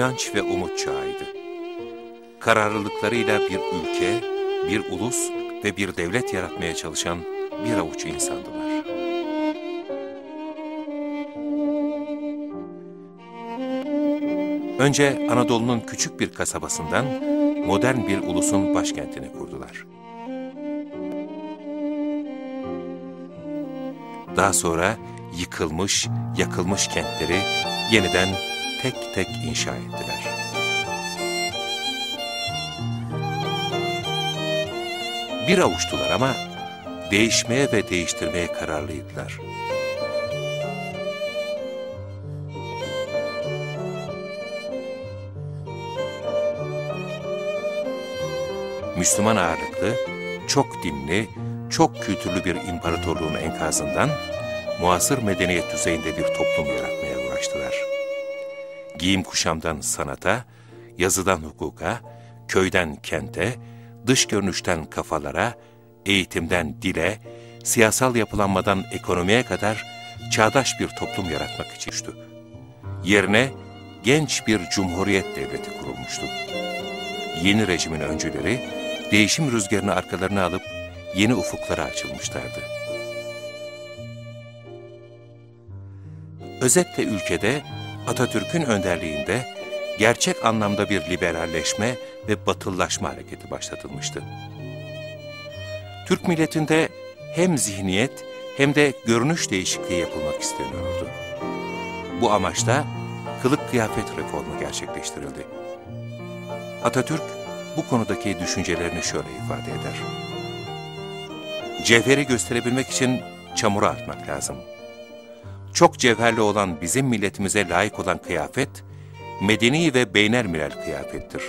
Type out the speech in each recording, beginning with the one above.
inanç ve umut çağıydı. Kararlılıklarıyla bir ülke, bir ulus ve bir devlet yaratmaya çalışan bir avuç insandılar. Önce Anadolu'nun küçük bir kasabasından modern bir ulusun başkentini kurdular. Daha sonra yıkılmış, yakılmış kentleri yeniden tek tek inşa ettiler. Bir avuçtular ama değişmeye ve değiştirmeye kararlıydılar. Müslüman ağırlıklı, çok dinli, çok kültürlü bir imparatorluğun enkazından muasır medeniyet düzeyinde bir toplum yaratmaya uğraştılar. Giyim kuşamdan sanata, yazıdan hukuka, köyden kente, dış görünüşten kafalara, eğitimden dile, siyasal yapılanmadan ekonomiye kadar çağdaş bir toplum yaratmak için düştü. Yerine genç bir cumhuriyet devleti kurulmuştu. Yeni rejimin öncüleri değişim rüzgarını arkalarına alıp yeni ufuklara açılmışlardı. Özetle ülkede Atatürk'ün önderliğinde gerçek anlamda bir liberalleşme ve batıllaşma hareketi başlatılmıştı. Türk milletinde hem zihniyet hem de görünüş değişikliği yapılmak isteniyordu. Bu amaçla kılık kıyafet reformu gerçekleştirildi. Atatürk bu konudaki düşüncelerini şöyle ifade eder. Cevheri gösterebilmek için çamura atmak lazım. Çok cevherli olan bizim milletimize layık olan kıyafet, medeni ve beyner milal kıyafettir.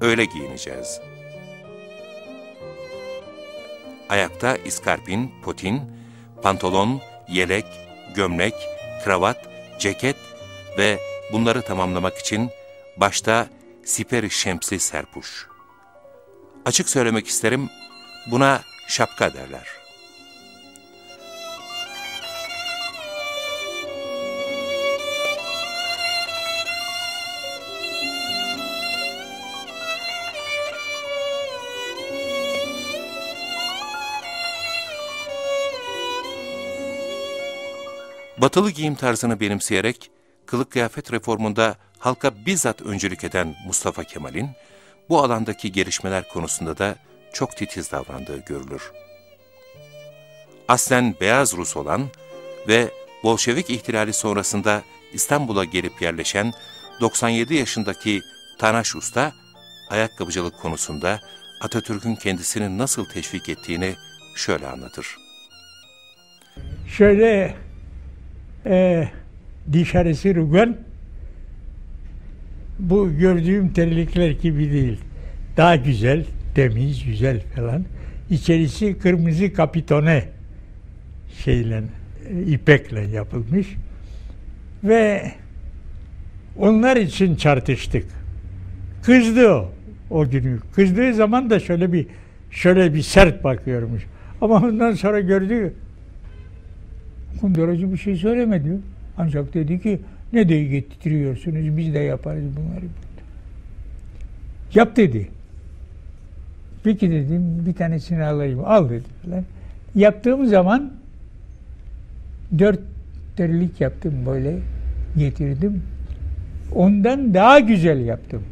Öyle giyineceğiz. Ayakta iskarpin, potin, pantolon, yelek, gömlek, kravat, ceket ve bunları tamamlamak için başta siper şemsi serpuş. Açık söylemek isterim, buna şapka derler. Batılı giyim tarzını benimseyerek kılık kıyafet reformunda halka bizzat öncülük eden Mustafa Kemal'in bu alandaki gelişmeler konusunda da çok titiz davrandığı görülür. Aslen beyaz Rus olan ve Bolşevik ihtilali sonrasında İstanbul'a gelip yerleşen 97 yaşındaki Tanaş Usta, ayakkabıcılık konusunda Atatürk'ün kendisini nasıl teşvik ettiğini şöyle anlatır. Şöyle e, dışarısı rugan, bu gördüğüm terlikler gibi değil. Daha güzel, temiz, güzel falan. İçerisi kırmızı kapitone şeyle, ipekle yapılmış. Ve onlar için çarpıştık. Kızdı o, o günü. Kızdığı zaman da şöyle bir şöyle bir sert bakıyormuş. Ama ondan sonra gördü kunduracı bir şey söylemedi. Ancak dedi ki ne de getiriyorsunuz biz de yaparız bunları. Yap dedi. Peki dedim bir tanesini alayım. Al dedi. Yaptığım zaman dört terlik yaptım böyle getirdim. Ondan daha güzel yaptım.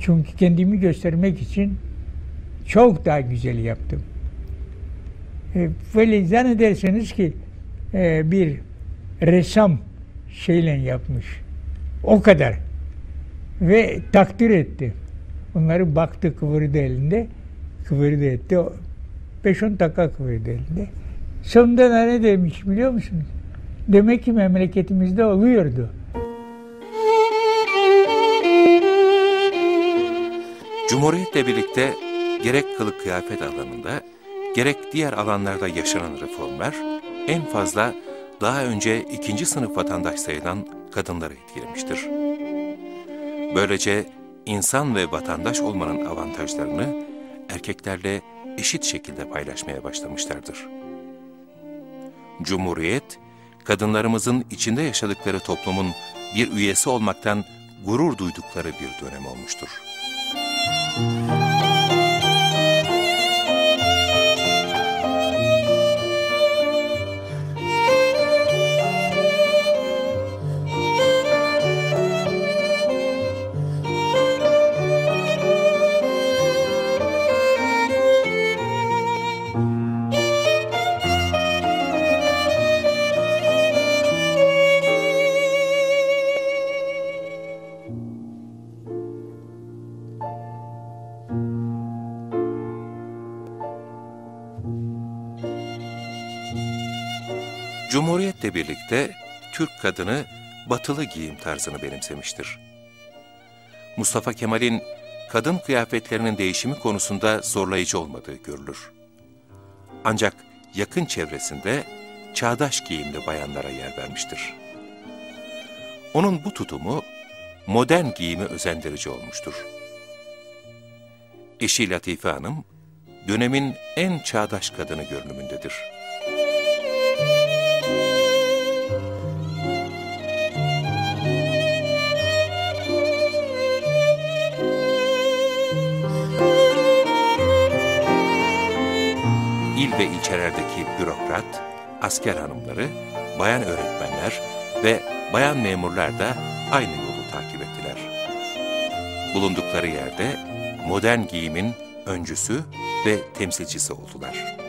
Çünkü kendimi göstermek için çok daha güzel yaptım. E, böyle zannederseniz ki e, bir ressam şeyle yapmış. O kadar. Ve takdir etti. Onları baktı kıvırdı elinde. Kıvırdı etti. 5-10 dakika kıvırdı elinde. Sonunda da ne demiş biliyor musunuz? Demek ki memleketimizde oluyordu. Cumhuriyetle birlikte gerek kılık kıyafet alanında gerek diğer alanlarda yaşanan reformlar en fazla daha önce ikinci sınıf vatandaş sayılan kadınları etkilemiştir. Böylece insan ve vatandaş olmanın avantajlarını erkeklerle eşit şekilde paylaşmaya başlamışlardır. Cumhuriyet, kadınlarımızın içinde yaşadıkları toplumun bir üyesi olmaktan gurur duydukları bir dönem olmuştur. Cumhuriyetle birlikte Türk kadını batılı giyim tarzını benimsemiştir. Mustafa Kemal'in kadın kıyafetlerinin değişimi konusunda zorlayıcı olmadığı görülür. Ancak yakın çevresinde çağdaş giyimli bayanlara yer vermiştir. Onun bu tutumu modern giyimi özendirici olmuştur. Eşi Latife Hanım, dönemin en çağdaş kadını görünümündedir. Ve ilçelerdeki bürokrat, asker hanımları, bayan öğretmenler ve bayan memurlar da aynı yolu takip ettiler. Bulundukları yerde modern giyimin öncüsü ve temsilcisi oldular.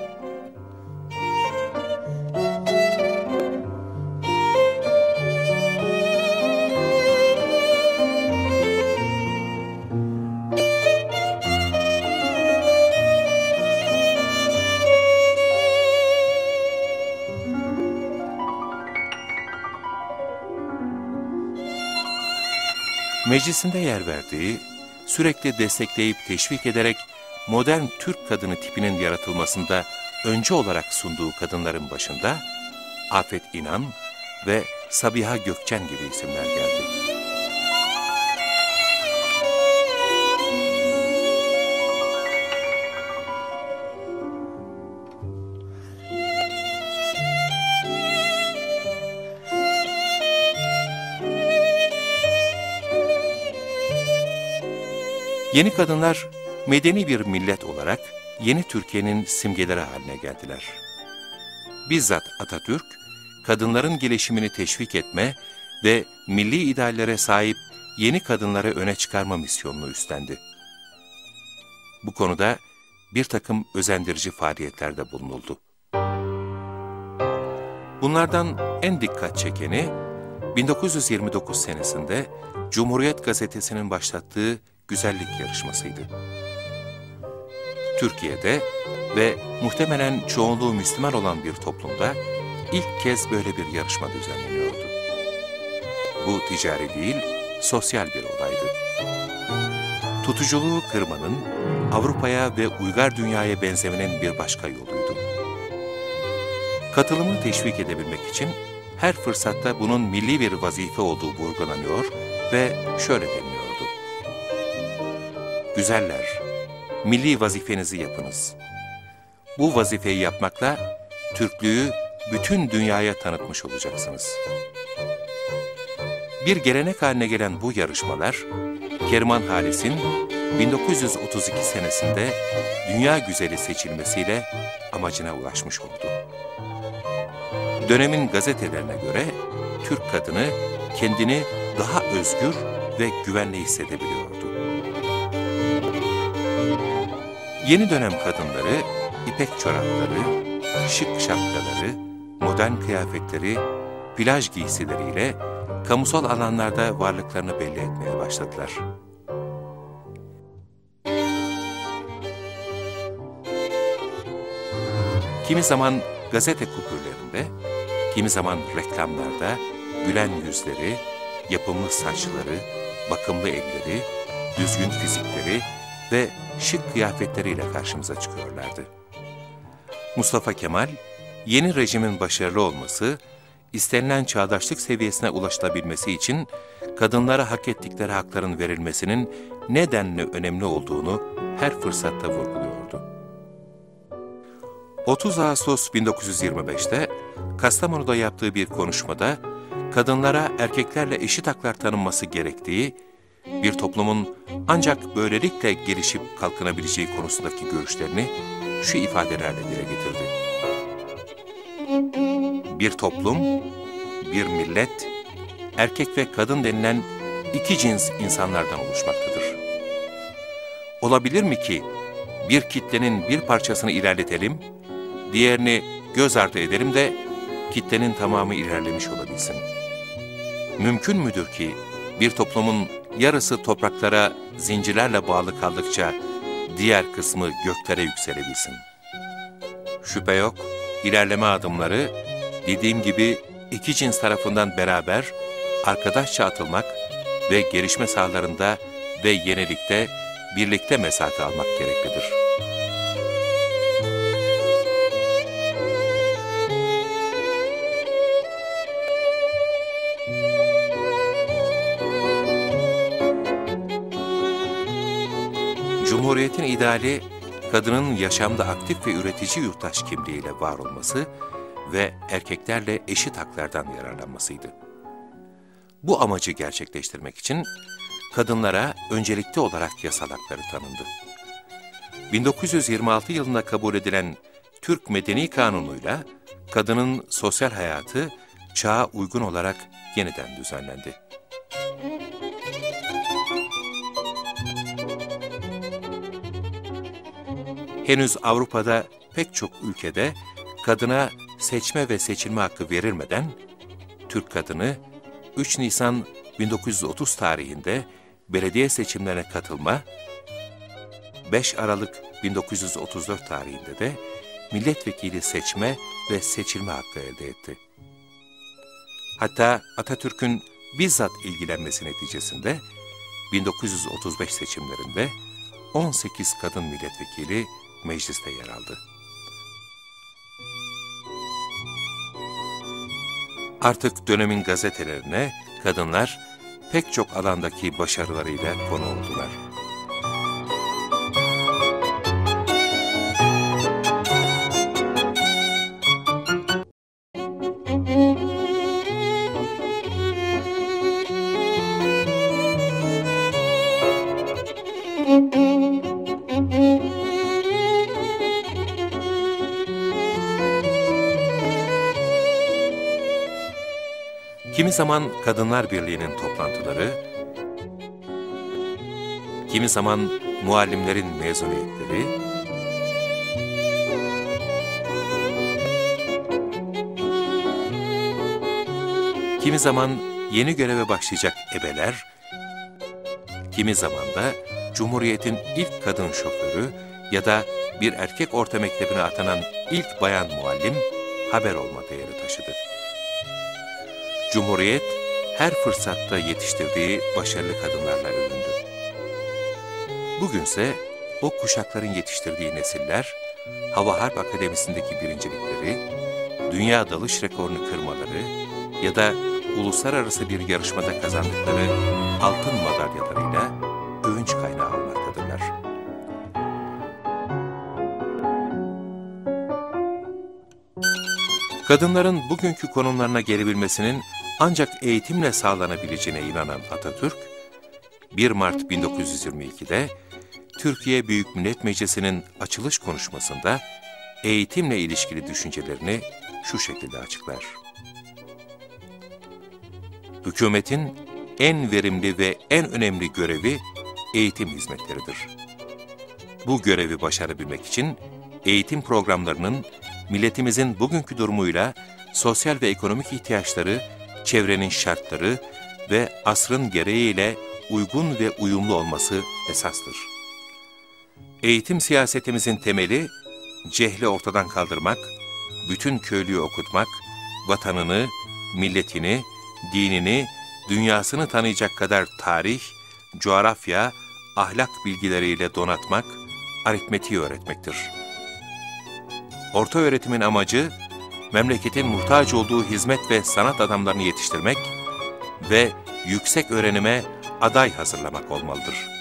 Meclisinde yer verdiği, sürekli destekleyip teşvik ederek modern Türk kadını tipinin yaratılmasında önce olarak sunduğu kadınların başında Afet İnan ve Sabiha Gökçen gibi isimler geldi. Yeni kadınlar medeni bir millet olarak yeni Türkiye'nin simgeleri haline geldiler. Bizzat Atatürk, kadınların gelişimini teşvik etme ve milli ideallere sahip yeni kadınları öne çıkarma misyonunu üstlendi. Bu konuda bir takım özendirici faaliyetlerde bulunuldu. Bunlardan en dikkat çekeni 1929 senesinde Cumhuriyet Gazetesi'nin başlattığı güzellik yarışmasıydı. Türkiye'de ve muhtemelen çoğunluğu Müslüman olan bir toplumda ilk kez böyle bir yarışma düzenleniyordu. Bu ticari değil, sosyal bir olaydı. Tutuculuğu kırmanın, Avrupa'ya ve uygar dünyaya benzemenin bir başka yoluydu. Katılımı teşvik edebilmek için her fırsatta bunun milli bir vazife olduğu vurgulanıyor ve şöyle deniliyordu. Güzeller, milli vazifenizi yapınız. Bu vazifeyi yapmakla Türklüğü bütün dünyaya tanıtmış olacaksınız. Bir gelenek haline gelen bu yarışmalar, Kerman Halis'in 1932 senesinde dünya güzeli seçilmesiyle amacına ulaşmış oldu. Dönemin gazetelerine göre Türk kadını kendini daha özgür ve güvenli hissedebiliyordu. Yeni dönem kadınları ipek çorapları, şık şapkaları, modern kıyafetleri, plaj giysileriyle kamusal alanlarda varlıklarını belli etmeye başladılar. Kimi zaman gazete kupürlerinde, kimi zaman reklamlarda gülen yüzleri, yapımlı saçları, bakımlı elleri, düzgün fizikleri ve şık kıyafetleriyle karşımıza çıkıyorlardı. Mustafa Kemal, yeni rejimin başarılı olması, istenilen çağdaşlık seviyesine ulaşılabilmesi için kadınlara hak ettikleri hakların verilmesinin nedenle önemli olduğunu her fırsatta vurguluyordu. 30 Ağustos 1925'te Kastamonu'da yaptığı bir konuşmada kadınlara erkeklerle eşit haklar tanınması gerektiği bir toplumun ancak böylelikle gelişip kalkınabileceği konusundaki görüşlerini şu ifadelerle dile getirdi. Bir toplum, bir millet, erkek ve kadın denilen iki cins insanlardan oluşmaktadır. Olabilir mi ki bir kitlenin bir parçasını ilerletelim, diğerini göz ardı edelim de kitlenin tamamı ilerlemiş olabilsin? Mümkün müdür ki bir toplumun yarısı topraklara zincirlerle bağlı kaldıkça diğer kısmı göklere yükselebilsin? Şüphe yok, ilerleme adımları dediğim gibi iki cins tarafından beraber arkadaşça atılmak ve gelişme sahalarında ve yenilikte birlikte mesafe almak gereklidir. Cumhuriyetin ideali, kadının yaşamda aktif ve üretici yurttaş kimliğiyle var olması ve erkeklerle eşit haklardan yararlanmasıydı. Bu amacı gerçekleştirmek için kadınlara öncelikli olarak yasal hakları tanındı. 1926 yılında kabul edilen Türk Medeni Kanunu'yla kadının sosyal hayatı çağa uygun olarak yeniden düzenlendi. Henüz Avrupa'da pek çok ülkede kadına seçme ve seçilme hakkı verilmeden Türk kadını 3 Nisan 1930 tarihinde belediye seçimlerine katılma, 5 Aralık 1934 tarihinde de milletvekili seçme ve seçilme hakkı elde etti. Hatta Atatürk'ün bizzat ilgilenmesi neticesinde 1935 seçimlerinde 18 kadın milletvekili mecliste yer aldı. Artık dönemin gazetelerine kadınlar pek çok alandaki başarılarıyla konu oldular. Kimi zaman Kadınlar Birliği'nin toplantıları, kimi zaman muallimlerin mezuniyetleri, kimi zaman yeni göreve başlayacak ebeler, kimi zaman da Cumhuriyet'in ilk kadın şoförü ya da bir erkek orta mektebine atanan ilk bayan muallim haber olma değeri taşıdı. Cumhuriyet her fırsatta yetiştirdiği başarılı kadınlarla övündü. Bugünse o kuşakların yetiştirdiği nesiller, Hava Harp Akademisi'ndeki birincilikleri, dünya dalış rekorunu kırmaları ya da uluslararası bir yarışmada kazandıkları altın madalyalarıyla övünç kaynağı olmaktadırlar. Kadınların bugünkü konumlarına gelebilmesinin ancak eğitimle sağlanabileceğine inanan Atatürk, 1 Mart 1922'de Türkiye Büyük Millet Meclisi'nin açılış konuşmasında eğitimle ilişkili düşüncelerini şu şekilde açıklar. Hükümetin en verimli ve en önemli görevi eğitim hizmetleridir. Bu görevi başarabilmek için eğitim programlarının milletimizin bugünkü durumuyla sosyal ve ekonomik ihtiyaçları, çevrenin şartları ve asrın gereğiyle uygun ve uyumlu olması esastır. Eğitim siyasetimizin temeli, cehli ortadan kaldırmak, bütün köylüyü okutmak, vatanını, milletini, dinini, dünyasını tanıyacak kadar tarih, coğrafya, ahlak bilgileriyle donatmak, aritmetiği öğretmektir. Orta öğretimin amacı, memleketin muhtaç olduğu hizmet ve sanat adamlarını yetiştirmek ve yüksek öğrenime aday hazırlamak olmalıdır.''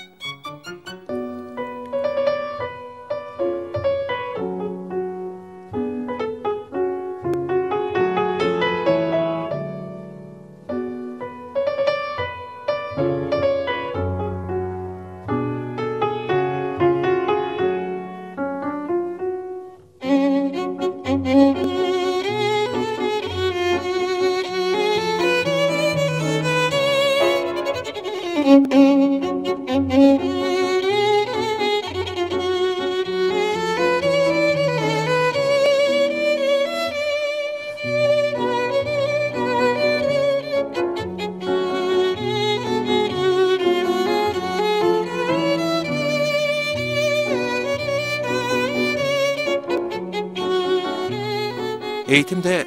Eğitimde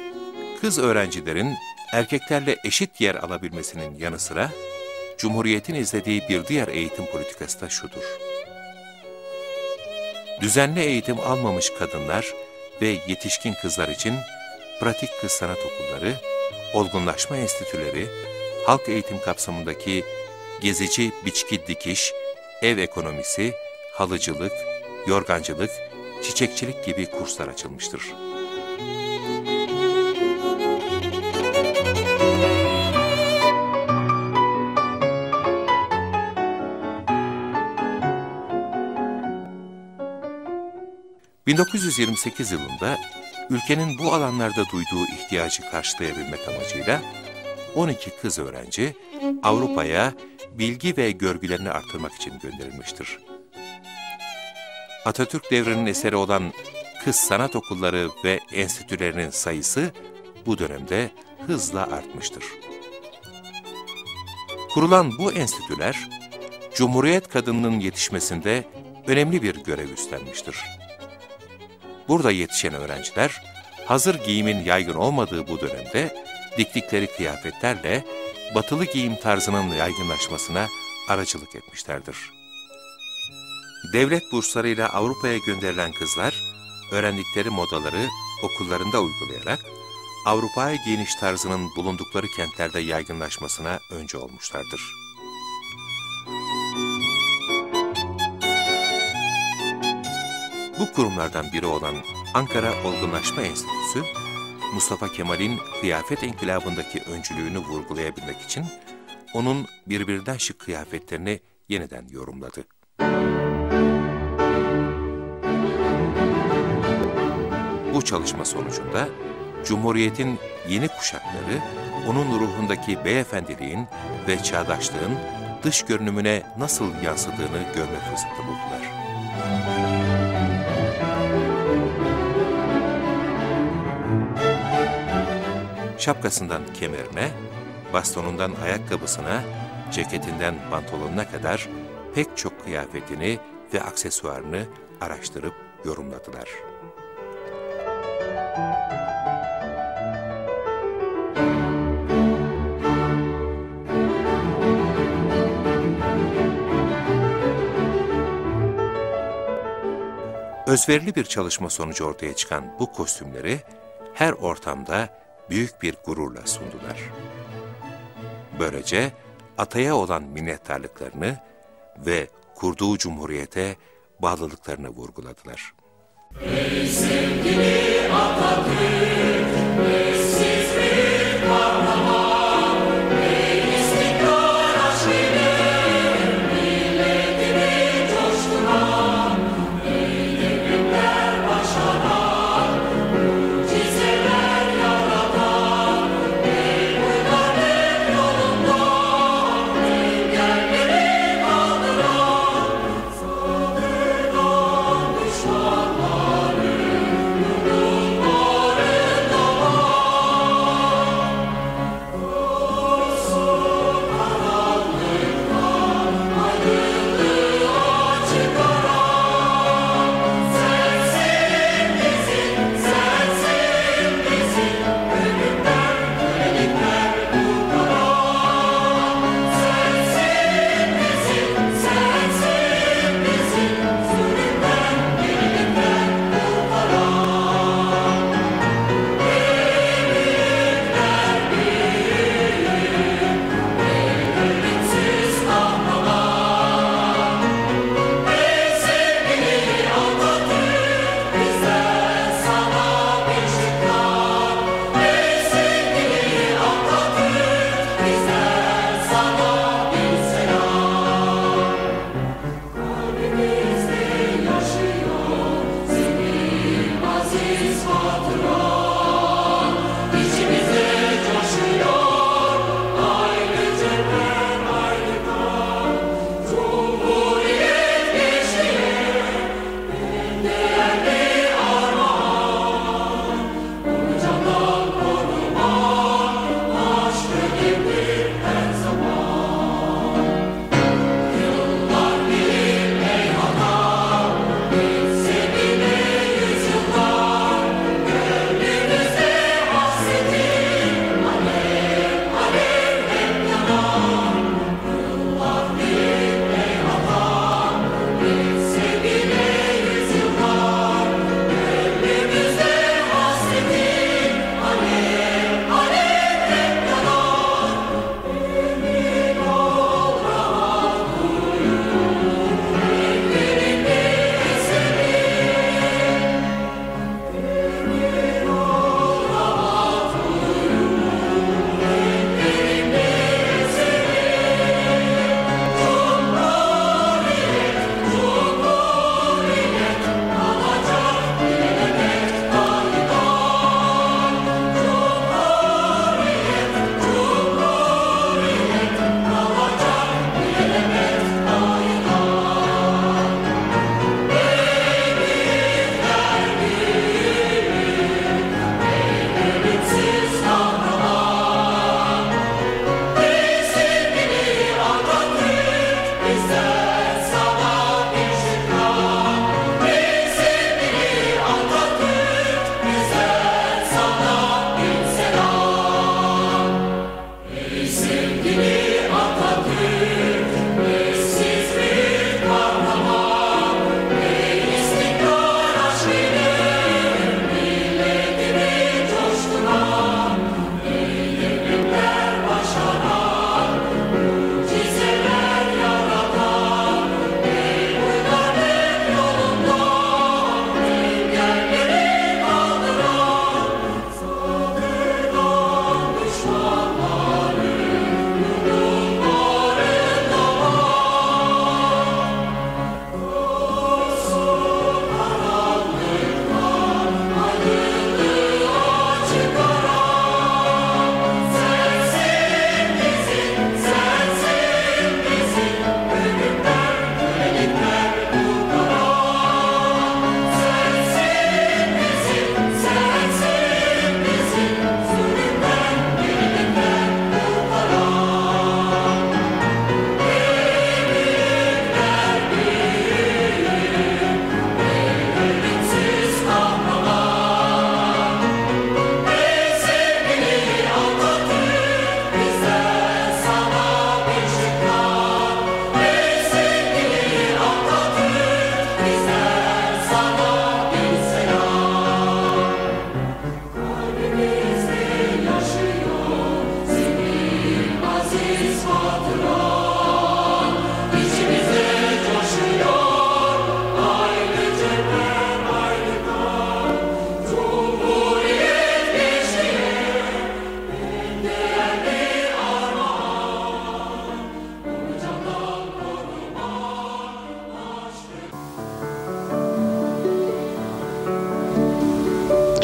kız öğrencilerin erkeklerle eşit yer alabilmesinin yanı sıra, Cumhuriyet'in izlediği bir diğer eğitim politikası da şudur. Düzenli eğitim almamış kadınlar ve yetişkin kızlar için pratik kız sanat okulları, olgunlaşma enstitüleri, halk eğitim kapsamındaki gezici biçki dikiş, ev ekonomisi, halıcılık, yorgancılık, çiçekçilik gibi kurslar açılmıştır. 1928 yılında ülkenin bu alanlarda duyduğu ihtiyacı karşılayabilmek amacıyla 12 kız öğrenci Avrupa'ya bilgi ve görgülerini artırmak için gönderilmiştir. Atatürk devrinin eseri olan kız sanat okulları ve enstitülerinin sayısı bu dönemde hızla artmıştır. Kurulan bu enstitüler, Cumhuriyet kadınının yetişmesinde önemli bir görev üstlenmiştir. Burada yetişen öğrenciler, hazır giyimin yaygın olmadığı bu dönemde diktikleri kıyafetlerle batılı giyim tarzının yaygınlaşmasına aracılık etmişlerdir. Devlet burslarıyla Avrupa'ya gönderilen kızlar, öğrendikleri modaları okullarında uygulayarak, Avrupa'ya giyiniş tarzının bulundukları kentlerde yaygınlaşmasına önce olmuşlardır. Bu kurumlardan biri olan Ankara Olgunlaşma Enstitüsü, Mustafa Kemal'in kıyafet enkılabındaki öncülüğünü vurgulayabilmek için onun birbirinden şık kıyafetlerini yeniden yorumladı. Bu çalışma sonucunda Cumhuriyet'in yeni kuşakları onun ruhundaki beyefendiliğin ve çağdaşlığın dış görünümüne nasıl yansıdığını görme fırsatı buldular. Şapkasından kemerine, bastonundan ayakkabısına, ceketinden pantolonuna kadar pek çok kıyafetini ve aksesuarını araştırıp yorumladılar. Özverili bir çalışma sonucu ortaya çıkan bu kostümleri her ortamda büyük bir gururla sundular. Böylece ataya olan minnettarlıklarını ve kurduğu cumhuriyete bağlılıklarını vurguladılar. Ey sevgili Atatürk,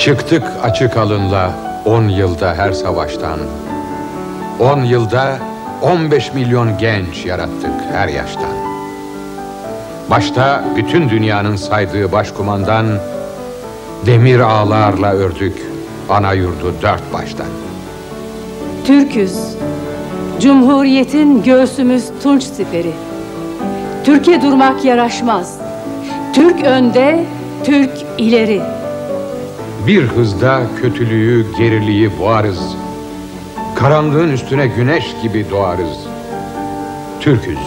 Çıktık açık alınla on yılda her savaştan. On yılda 15 milyon genç yarattık her yaştan. Başta bütün dünyanın saydığı başkumandan demir ağlarla ördük ana yurdu dört baştan. Türküz. Cumhuriyetin göğsümüz tunç siperi. Türkiye durmak yaraşmaz. Türk önde, Türk ileri. Bir hızda kötülüğü, geriliği boğarız. Karanlığın üstüne güneş gibi doğarız. Türküz.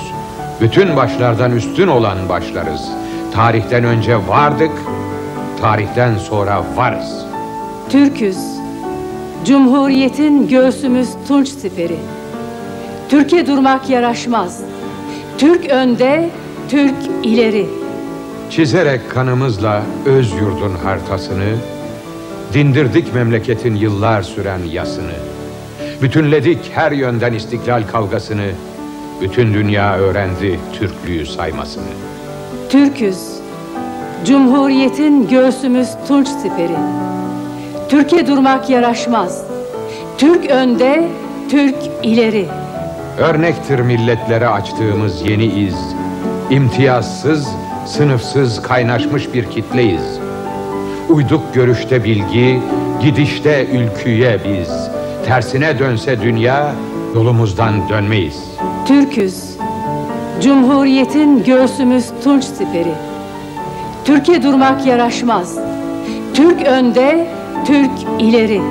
Bütün başlardan üstün olan başlarız. Tarihten önce vardık, tarihten sonra varız. Türküz. Cumhuriyetin göğsümüz tunç siperi. Türkiye durmak yaraşmaz. Türk önde, Türk ileri. Çizerek kanımızla öz yurdun haritasını, dindirdik memleketin yıllar süren yasını. Bütünledik her yönden istiklal kavgasını, bütün dünya öğrendi Türklüğü saymasını. Türküz. Cumhuriyetin göğsümüz tunç siperi. Türkiye durmak yaraşmaz. Türk önde, Türk ileri. Örnektir milletlere açtığımız yeni iz. İmtiyazsız, sınıfsız kaynaşmış bir kitleyiz. Uyduk görüşte bilgi, gidişte ülküye biz. Tersine dönse dünya, yolumuzdan dönmeyiz. Türküz. Cumhuriyetin göğsümüz tunç siperi. Türkiye durmak yaraşmaz. Türk önde, Türk ileri.